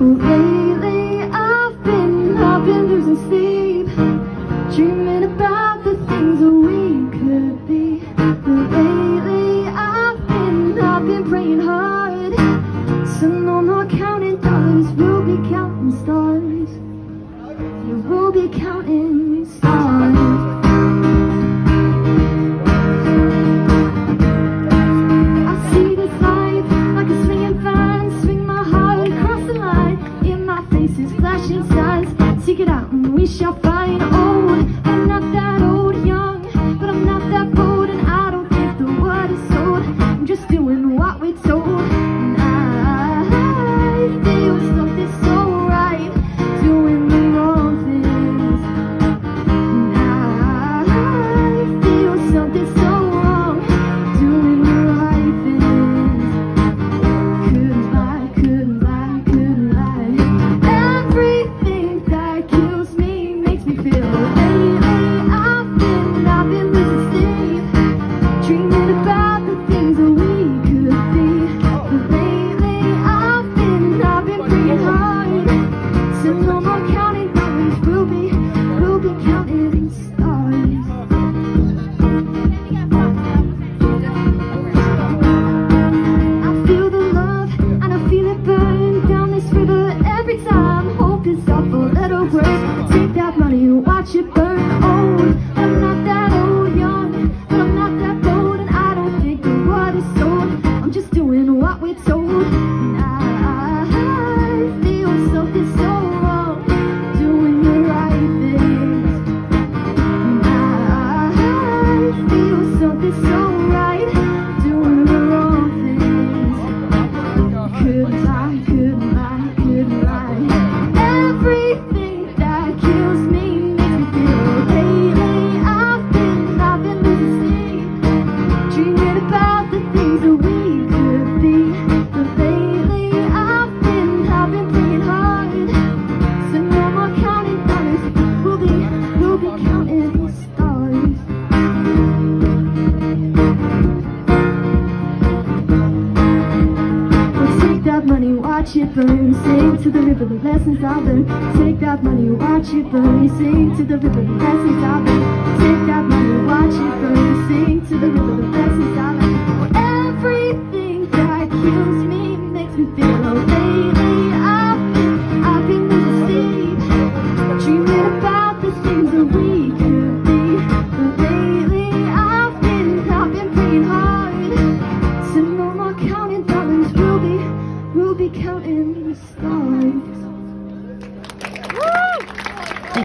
lately I've been, I've been losing sleep Dreaming about the things that we could be. Lately I've been, I've been praying hard So no more counting dollars, we'll be counting stars. We'll be counting stars flashing signs Seek it out and we shall find Old, I'm not that old Young, but I'm not that bold And I don't think the word is sold. I'm just doing what we're told it burn. Old, I'm not that old, young, but I'm not that bold, and I don't think the word is sold. I'm just doing what we're told. Watch it burn. Sing to the river the lessons I've learned. Take that money, watch it burn. Sing to the river the lessons I've learned. counting the stars.